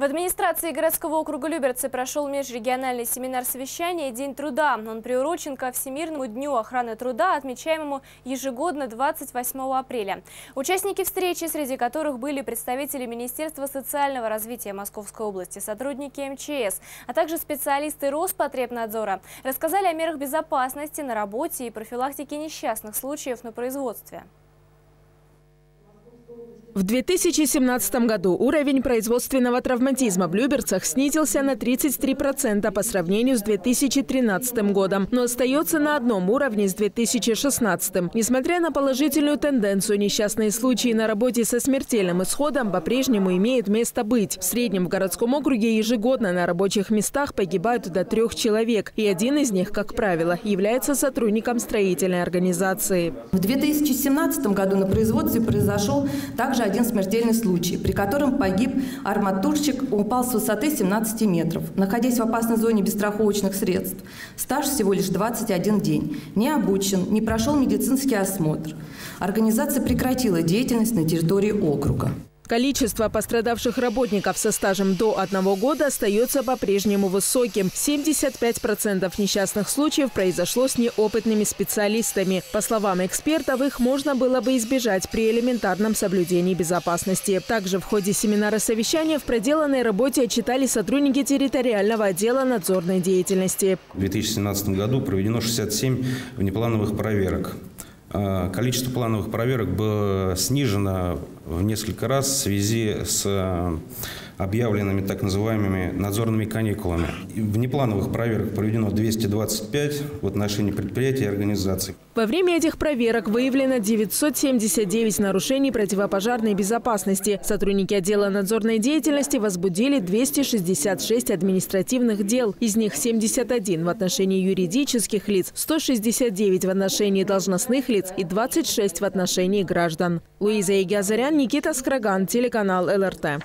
В администрации городского округа Люберцы прошел межрегиональный семинар совещания «День труда». Он приурочен ко Всемирному дню охраны труда, отмечаемому ежегодно 28 апреля. Участники встречи, среди которых были представители Министерства социального развития Московской области, сотрудники МЧС, а также специалисты Роспотребнадзора, рассказали о мерах безопасности на работе и профилактике несчастных случаев на производстве. В 2017 году уровень производственного травматизма в Люберцах снизился на 33% по сравнению с 2013 годом, но остается на одном уровне с 2016. Несмотря на положительную тенденцию, несчастные случаи на работе со смертельным исходом по-прежнему имеют место быть. В среднем в городском округе ежегодно на рабочих местах погибают до трех человек, и один из них, как правило, является сотрудником строительной организации. В 2017 году на производстве произошел также также один смертельный случай, при котором погиб арматурщик, упал с высоты 17 метров, находясь в опасной зоне без страховочных средств. Стаж всего лишь 21 день. Не обучен, не прошел медицинский осмотр. Организация прекратила деятельность на территории округа. Количество пострадавших работников со стажем до одного года остается по-прежнему высоким. 75% несчастных случаев произошло с неопытными специалистами. По словам экспертов, их можно было бы избежать при элементарном соблюдении безопасности. Также в ходе семинара совещания в проделанной работе отчитали сотрудники территориального отдела надзорной деятельности. В 2017 году проведено 67 внеплановых проверок. А, количество плановых проверок было снижено в несколько раз в связи с объявленными так называемыми надзорными каникулами. В неплановых проверок проведено 225 в отношении предприятий и организаций. Во время этих проверок выявлено 979 нарушений противопожарной безопасности. Сотрудники отдела надзорной деятельности возбудили 266 административных дел. Из них 71 в отношении юридических лиц, 169 в отношении должностных лиц и 26 в отношении граждан. Луиза Игиазарян, Никита Скраган, телеканал ЛРТ.